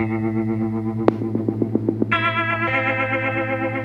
Thank mm-hmm. you.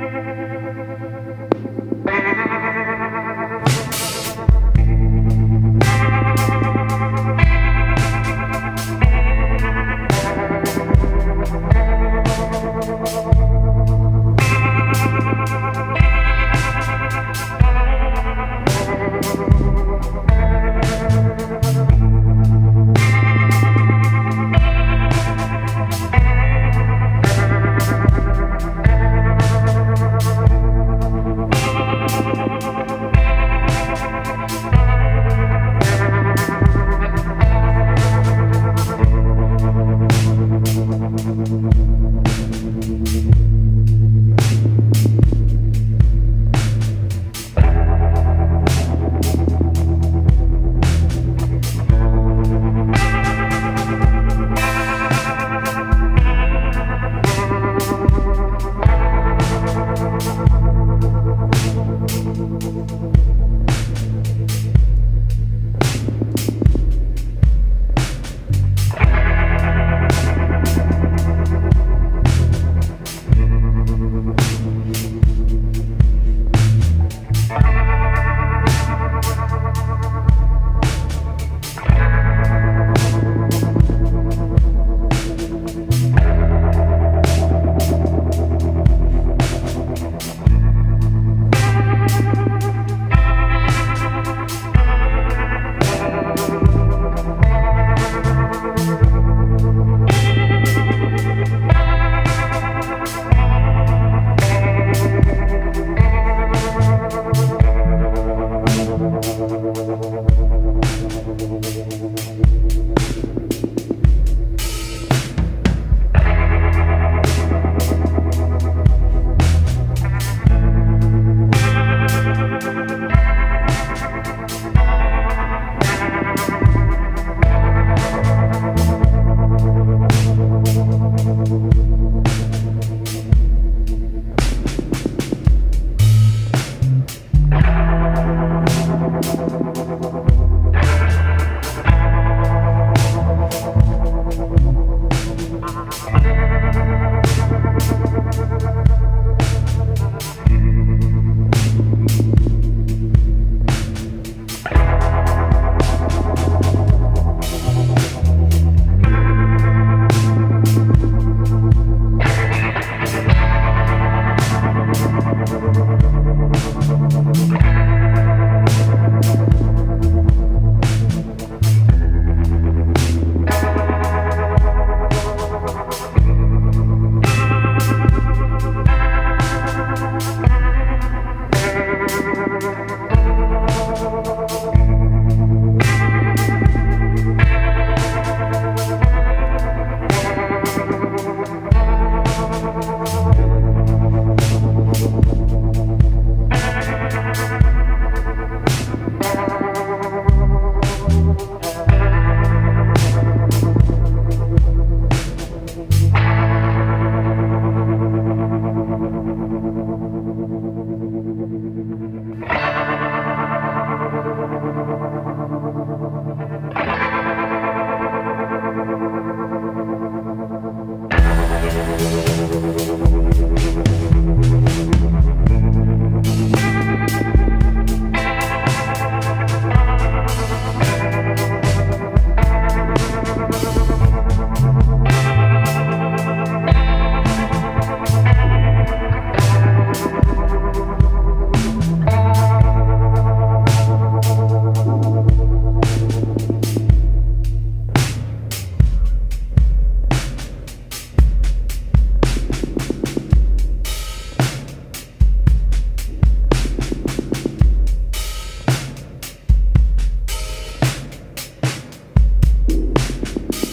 Thank